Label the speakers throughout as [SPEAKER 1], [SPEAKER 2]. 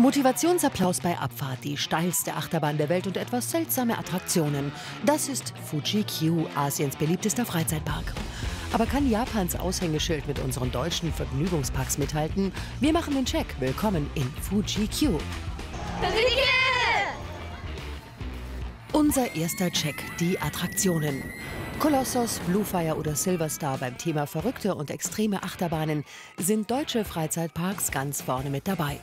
[SPEAKER 1] Motivationsapplaus bei Abfahrt, die steilste Achterbahn der Welt und etwas seltsame Attraktionen. Das ist Fuji-Q, Asiens beliebtester Freizeitpark. Aber kann Japans Aushängeschild mit unseren deutschen Vergnügungsparks mithalten? Wir machen den Check. Willkommen in Fuji-Q. Unser erster Check, die Attraktionen. Kolossos, Bluefire oder Silverstar beim Thema verrückte und extreme Achterbahnen sind deutsche Freizeitparks ganz vorne mit dabei.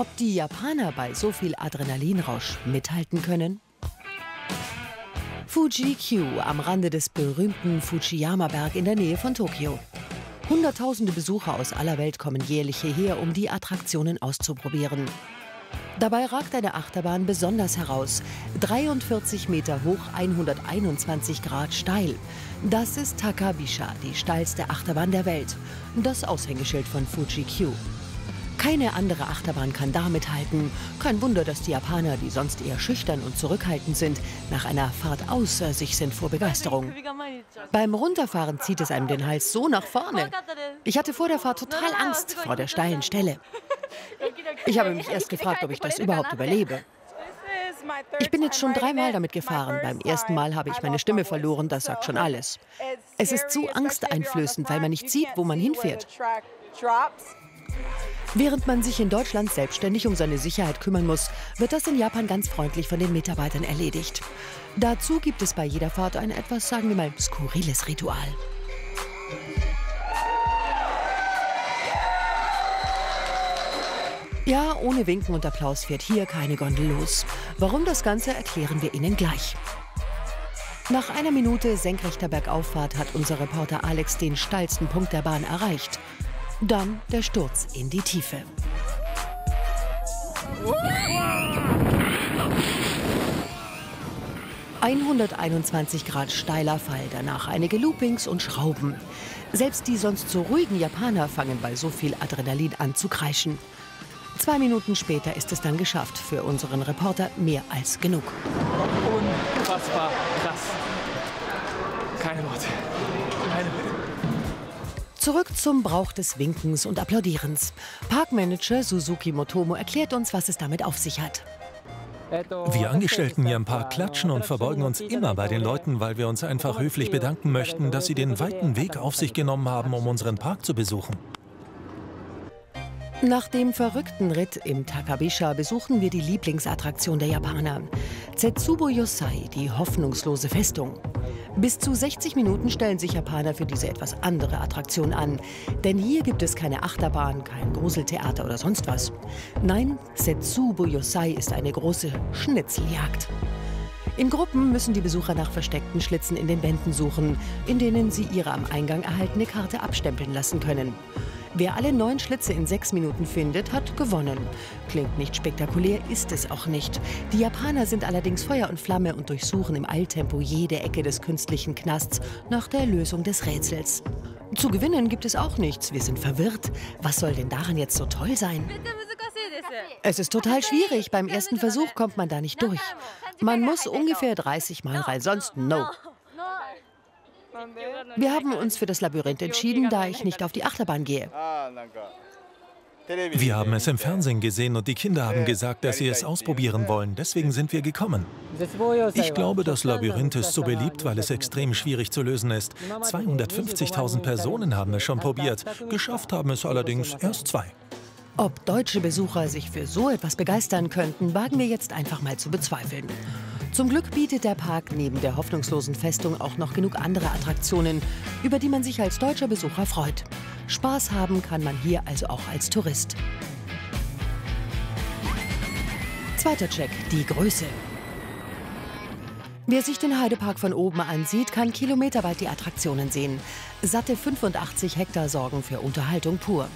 [SPEAKER 1] Ob die Japaner bei so viel Adrenalinrausch mithalten können? Fuji-Q am Rande des berühmten Fujiyama-Berg in der Nähe von Tokio. Hunderttausende Besucher aus aller Welt kommen jährlich hierher, um die Attraktionen auszuprobieren. Dabei ragt eine Achterbahn besonders heraus. 43 Meter hoch, 121 Grad steil. Das ist Takabisha, die steilste Achterbahn der Welt. Das Aushängeschild von Fuji-Q. Keine andere Achterbahn kann da mithalten. Kein Wunder, dass die Japaner, die sonst eher schüchtern und zurückhaltend sind, nach einer Fahrt außer sich sind vor Begeisterung. Beim Runterfahren zieht es einem den Hals so nach vorne. Ich hatte vor der Fahrt total Angst vor der steilen Stelle. Ich habe mich erst gefragt, ob ich das überhaupt überlebe. Ich bin jetzt schon dreimal damit gefahren. Beim ersten Mal habe ich meine Stimme verloren, das sagt schon alles. Es ist zu angsteinflößend, weil man nicht sieht, wo man hinfährt. Während man sich in Deutschland selbstständig um seine Sicherheit kümmern muss, wird das in Japan ganz freundlich von den Mitarbeitern erledigt. Dazu gibt es bei jeder Fahrt ein etwas, sagen wir mal, skurriles Ritual. Ja, ohne Winken und Applaus fährt hier keine Gondel los. Warum das Ganze, erklären wir Ihnen gleich. Nach einer Minute senkrechter Bergauffahrt hat unser Reporter Alex den steilsten Punkt der Bahn erreicht. Dann der Sturz in die Tiefe. ...121 Grad steiler Fall, danach einige Loopings und Schrauben. Selbst die sonst so ruhigen Japaner fangen bei so viel Adrenalin an zu kreischen. Zwei Minuten später ist es dann geschafft. Für unseren Reporter mehr als genug.
[SPEAKER 2] Unfassbar krass. Keine Worte. Keine Worte.
[SPEAKER 1] Zurück zum Brauch des Winkens und Applaudierens. Parkmanager Suzuki Motomo erklärt uns, was es damit auf sich hat.
[SPEAKER 3] Wir Angestellten hier im Park klatschen und verbeugen uns immer bei den Leuten, weil wir uns einfach höflich bedanken möchten, dass sie den weiten Weg auf sich genommen haben, um unseren Park zu besuchen.
[SPEAKER 1] Nach dem verrückten Ritt im Takabisha besuchen wir die Lieblingsattraktion der Japaner. Zetsubo Yosai, die hoffnungslose Festung. Bis zu 60 Minuten stellen sich Japaner für diese etwas andere Attraktion an. Denn hier gibt es keine Achterbahn, kein Gruseltheater oder sonst was. Nein, Setsubo Yosai ist eine große Schnitzeljagd. In Gruppen müssen die Besucher nach versteckten Schlitzen in den Wänden suchen, in denen sie ihre am Eingang erhaltene Karte abstempeln lassen können. Wer alle neun Schlitze in sechs Minuten findet, hat gewonnen. Klingt nicht spektakulär, ist es auch nicht. Die Japaner sind allerdings Feuer und Flamme und durchsuchen im Eiltempo jede Ecke des künstlichen Knasts nach der Lösung des Rätsels. Zu gewinnen gibt es auch nichts. Wir sind verwirrt. Was soll denn daran jetzt so toll sein? Es ist total schwierig. Beim ersten Versuch kommt man da nicht durch. Man muss ungefähr 30 Mal rein, sonst no. Wir haben uns für das Labyrinth entschieden, da ich nicht auf die Achterbahn gehe.
[SPEAKER 3] Wir haben es im Fernsehen gesehen und die Kinder haben gesagt, dass sie es ausprobieren wollen. Deswegen sind wir gekommen. Ich glaube, das Labyrinth ist so beliebt, weil es extrem schwierig zu lösen ist. 250.000 Personen haben es schon probiert. Geschafft haben es allerdings erst zwei.
[SPEAKER 1] Ob deutsche Besucher sich für so etwas begeistern könnten, wagen wir jetzt einfach mal zu bezweifeln. Zum Glück bietet der Park neben der hoffnungslosen Festung auch noch genug andere Attraktionen, über die man sich als deutscher Besucher freut. Spaß haben kann man hier also auch als Tourist. Zweiter Check, die Größe. Wer sich den Heidepark von oben ansieht, kann kilometerweit die Attraktionen sehen. Satte 85 Hektar sorgen für Unterhaltung pur.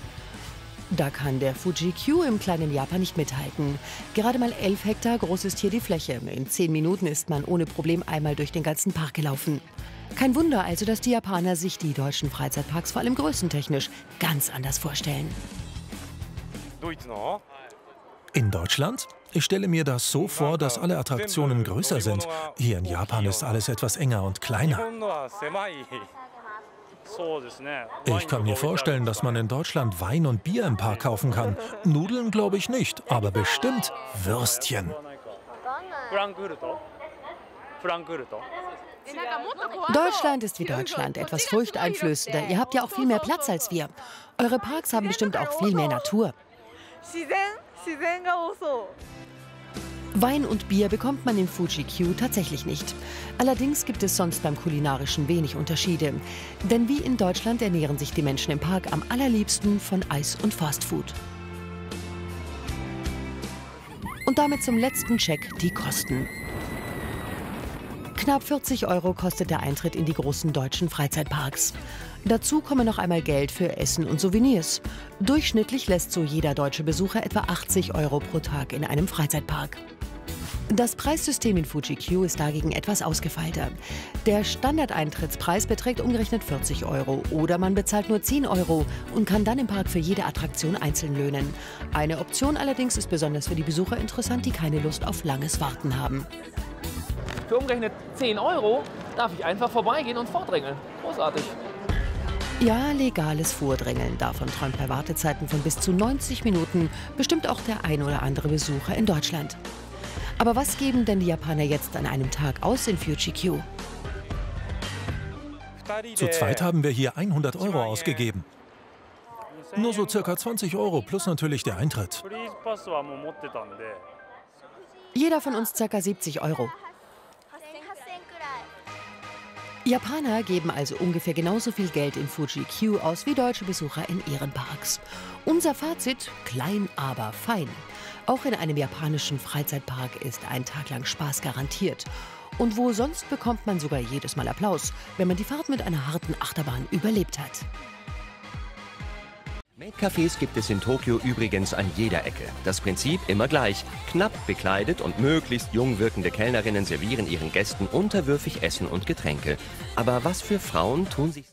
[SPEAKER 1] Da kann der Fuji Q im kleinen Japan nicht mithalten. Gerade mal 11 Hektar groß ist hier die Fläche. In 10 Minuten ist man ohne Problem einmal durch den ganzen Park gelaufen. Kein Wunder also, dass die Japaner sich die deutschen Freizeitparks vor allem größentechnisch ganz anders vorstellen.
[SPEAKER 3] In Deutschland? Ich stelle mir das so vor, dass alle Attraktionen größer sind. Hier in Japan ist alles etwas enger und kleiner. Ich kann mir vorstellen, dass man in Deutschland Wein und Bier im Park kaufen kann. Nudeln glaube ich nicht, aber bestimmt Würstchen.
[SPEAKER 1] Deutschland ist wie Deutschland, etwas furchteinflößender. Ihr habt ja auch viel mehr Platz als wir. Eure Parks haben bestimmt auch viel mehr Natur. Wein und Bier bekommt man im Fuji-Q tatsächlich nicht. Allerdings gibt es sonst beim Kulinarischen wenig Unterschiede. Denn wie in Deutschland ernähren sich die Menschen im Park am allerliebsten von Eis und Fastfood. Und damit zum letzten Check die Kosten. Knapp 40 Euro kostet der Eintritt in die großen deutschen Freizeitparks. Dazu kommen noch einmal Geld für Essen und Souvenirs. Durchschnittlich lässt so jeder deutsche Besucher etwa 80 Euro pro Tag in einem Freizeitpark. Das Preissystem in Fuji-Q ist dagegen etwas ausgefeilter. Der Standardeintrittspreis beträgt umgerechnet 40 Euro oder man bezahlt nur 10 Euro und kann dann im Park für jede Attraktion einzeln löhnen. Eine Option allerdings ist besonders für die Besucher interessant, die keine Lust auf langes Warten haben.
[SPEAKER 2] Für umgerechnet 10 Euro darf ich einfach vorbeigehen und vordrängeln. Großartig.
[SPEAKER 1] Ja, legales Vordrängeln. Davon träumt bei Wartezeiten von bis zu 90 Minuten bestimmt auch der ein oder andere Besucher in Deutschland. Aber was geben denn die Japaner jetzt an einem Tag aus in Fuji-Q?
[SPEAKER 3] Zu zweit haben wir hier 100 Euro ausgegeben. Nur so circa 20 Euro plus natürlich der Eintritt.
[SPEAKER 1] Jeder von uns circa 70 Euro. Japaner geben also ungefähr genauso viel Geld in Fuji Q aus wie deutsche Besucher in ihren Parks. Unser Fazit: klein, aber fein. Auch in einem japanischen Freizeitpark ist ein Tag lang Spaß garantiert. Und wo sonst bekommt man sogar jedes Mal Applaus, wenn man die Fahrt mit einer harten Achterbahn überlebt hat.
[SPEAKER 4] Maid-Cafés gibt es in Tokio übrigens an jeder Ecke. Das Prinzip immer gleich. Knapp bekleidet und möglichst jung wirkende Kellnerinnen servieren ihren Gästen unterwürfig Essen und Getränke. Aber was für Frauen tun sich